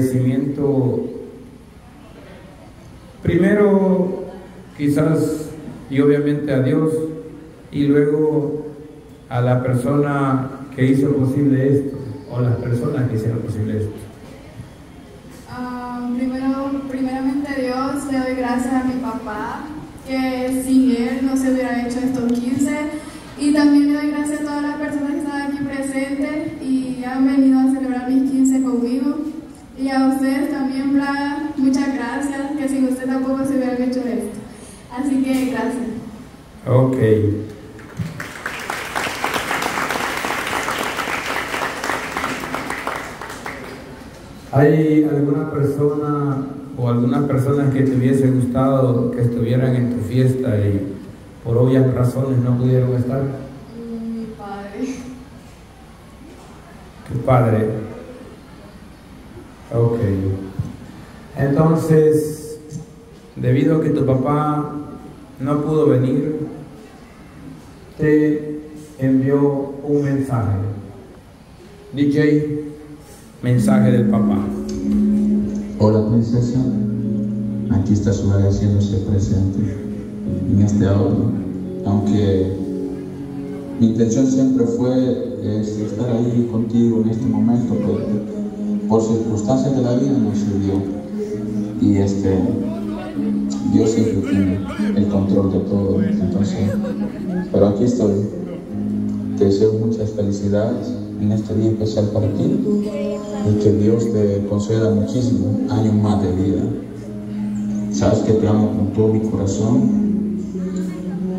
Agradecimiento primero quizás y obviamente a Dios y luego a la persona que hizo posible esto o las personas que hicieron posible esto. Ah, primero, primeramente Dios le doy gracias a mi papá, que sin él no se hubiera hecho estos 15. Y también le doy gracias a todas las personas que están aquí presentes y han venido a celebrar mis 15 conmigo. Y a ustedes también, Braga, muchas gracias, que sin usted tampoco se hubieran hecho esto. Así que gracias. Ok. ¿Hay alguna persona o algunas personas que te hubiese gustado que estuvieran en tu fiesta y por obvias razones no pudieron estar? Mi padre. Tu padre. Ok. Entonces, debido a que tu papá no pudo venir, te envió un mensaje. DJ, mensaje del papá. Hola princesa, aquí está su haciéndose presente en este audio, aunque mi intención siempre fue este, estar ahí contigo en este momento, pero por circunstancias de la vida no se dio. Y este, Dios siempre tiene el control de todo, entonces, pero aquí estoy. Te deseo muchas felicidades en este día especial para ti y que Dios te conceda muchísimos años más de vida. Sabes que te amo con todo mi corazón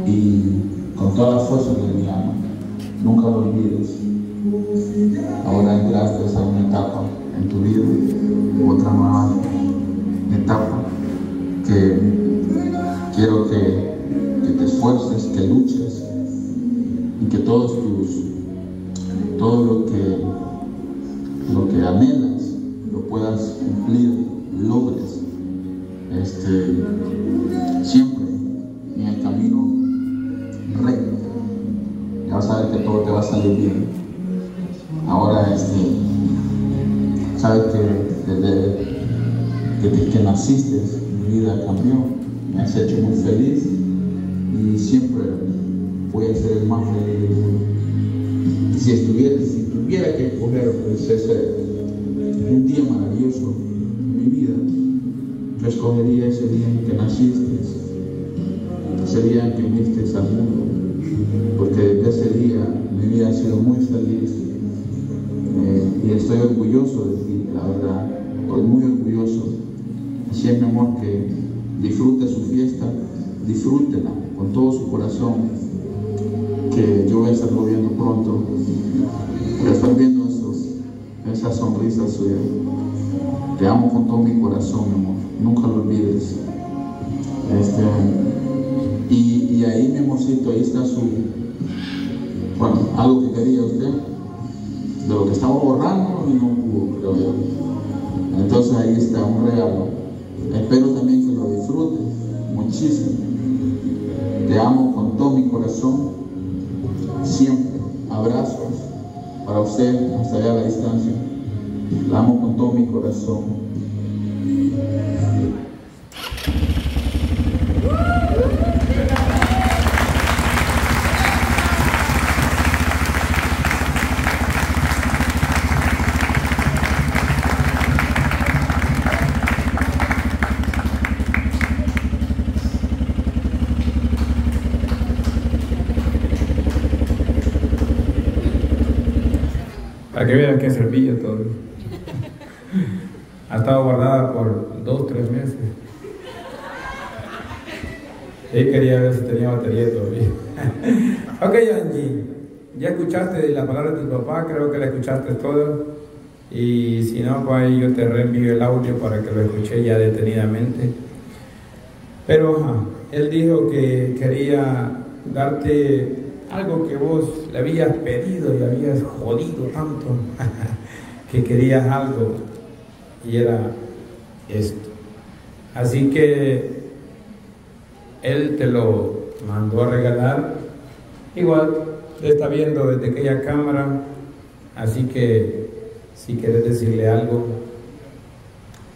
y con toda la fuerza de mi alma. Nunca lo olvides. Todos tus, todo lo que, lo que anhelas lo puedas cumplir, logres, este, siempre en el camino recto. Ya vas a ver que todo te va a salir bien. Ahora, este, sabes que desde, desde que naciste, mi vida cambió, si tuviera que escoger pues, ese, un día maravilloso en mi vida, yo escogería ese día en que naciste, ese día en que viniste al mundo, porque desde ese día mi vida ha sido muy feliz eh, y estoy orgulloso de ti, la verdad, estoy muy orgulloso. Así es mi amor que disfrute su fiesta, disfrútela con todo su corazón que yo voy a estarlo viendo pronto. A estar viendo esos, esa sonrisa suya. Te amo con todo mi corazón, mi amor. Nunca lo olvides. Este, y, y ahí, mi amorcito, ahí está su. Bueno, algo que quería usted. De lo que estaba borrando y no pudo, creo yo. Entonces ahí está un regalo. Espero también que lo disfrute muchísimo. Te amo con todo mi corazón siempre. Abrazos para usted hasta allá a la distancia. La amo con todo mi corazón. Para que vean que servía todo. Ha estado guardada por dos, tres meses. Él quería ver si tenía batería todavía. ok, Angie, ya escuchaste la palabra de tu papá, creo que la escuchaste todo. Y si no, pues ahí yo te reenvío el audio para que lo escuché ya detenidamente. Pero él dijo que quería darte algo que vos le habías pedido y habías jodido tanto, que querías algo y era esto. Así que él te lo mandó a regalar. Igual te está viendo desde aquella cámara, así que si quieres decirle algo,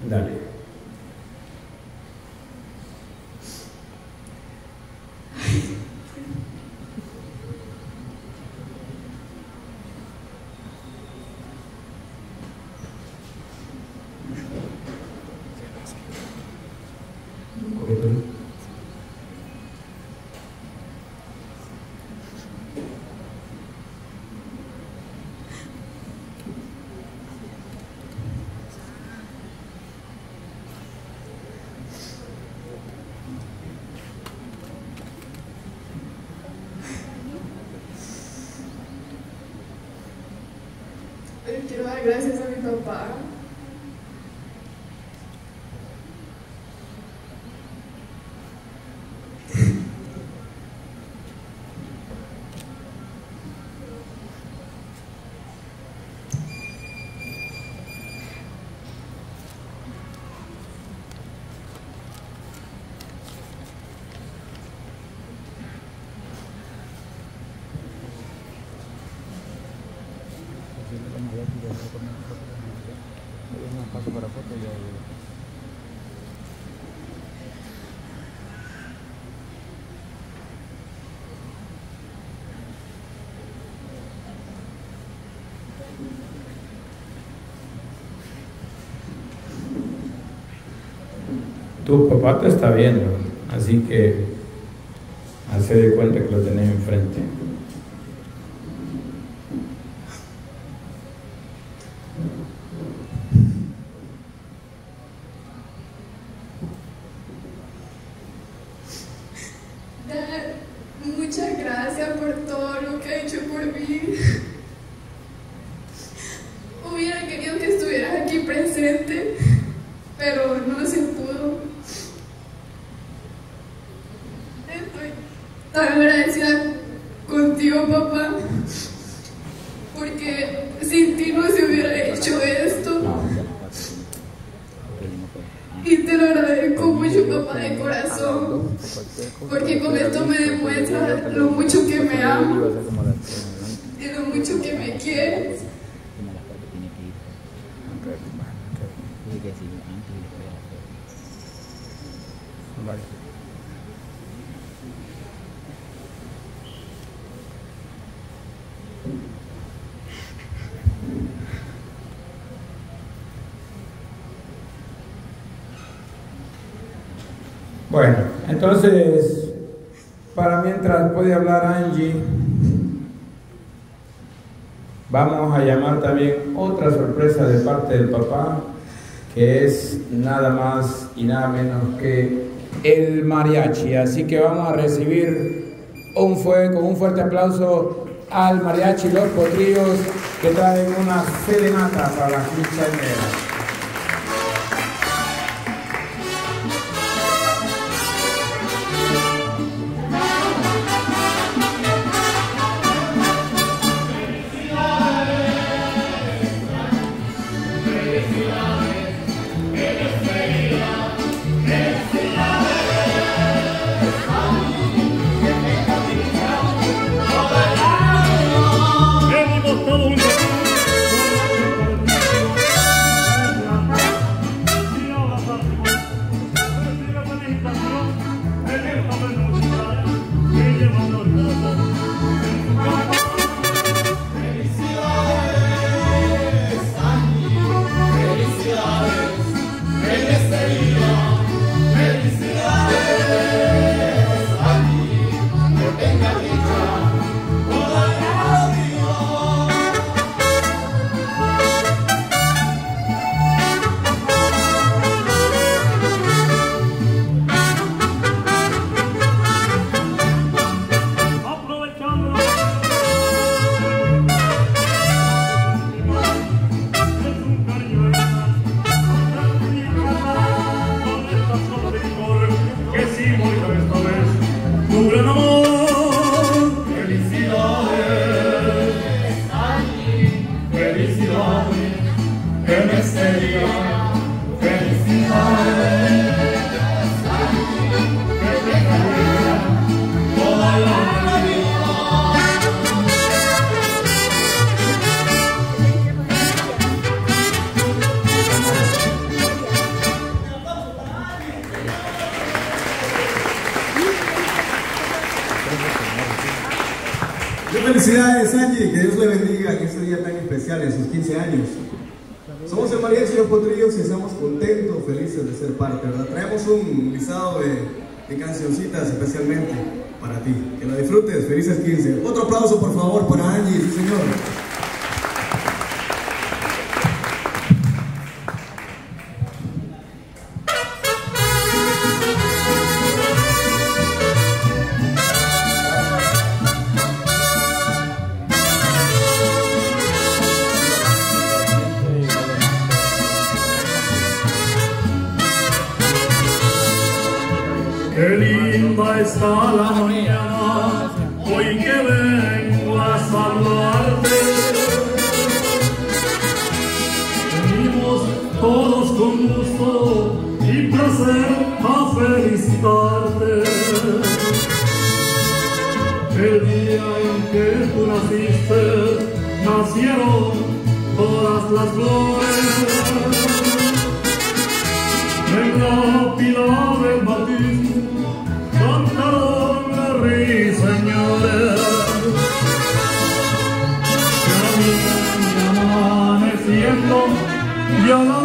Dale. graças a me. Tu papá te está viendo, así que hace de cuenta que lo tenés enfrente. muchas gracias por todo lo que ha hecho por mí. Hubiera querido que estuvieras aquí presente, pero no se pudo. Estoy tan agradecida contigo, papá, porque sin ti no se hubiera hecho esto. Y te lo agradezco mucho, papá, de corazón. Porque con esto me demuestra lo mucho que me amo y lo mucho que me Bueno, entonces, para mientras puede hablar Angie, vamos a llamar también otra sorpresa de parte del papá, que es nada más y nada menos que el mariachi. Así que vamos a recibir un un fuerte aplauso al mariachi Los Potrillos que traen una serenata para la quinceañera. Felicidades, Angie, que Dios le bendiga en este día tan especial, en sus 15 años. Somos el María señor Potrillos y estamos contentos, felices de ser parte, ¿verdad? Traemos un listado de, de cancioncitas especialmente para ti. Que la disfrutes, felices 15. Otro aplauso, por favor, para Angie, sí, señor. Qué linda está la mañana, hoy que vengo a saludarte. Venimos todos con gusto y placer a felicitarte. El día en que tú naciste, nacieron todas las flores. En la pila del Martín Yalan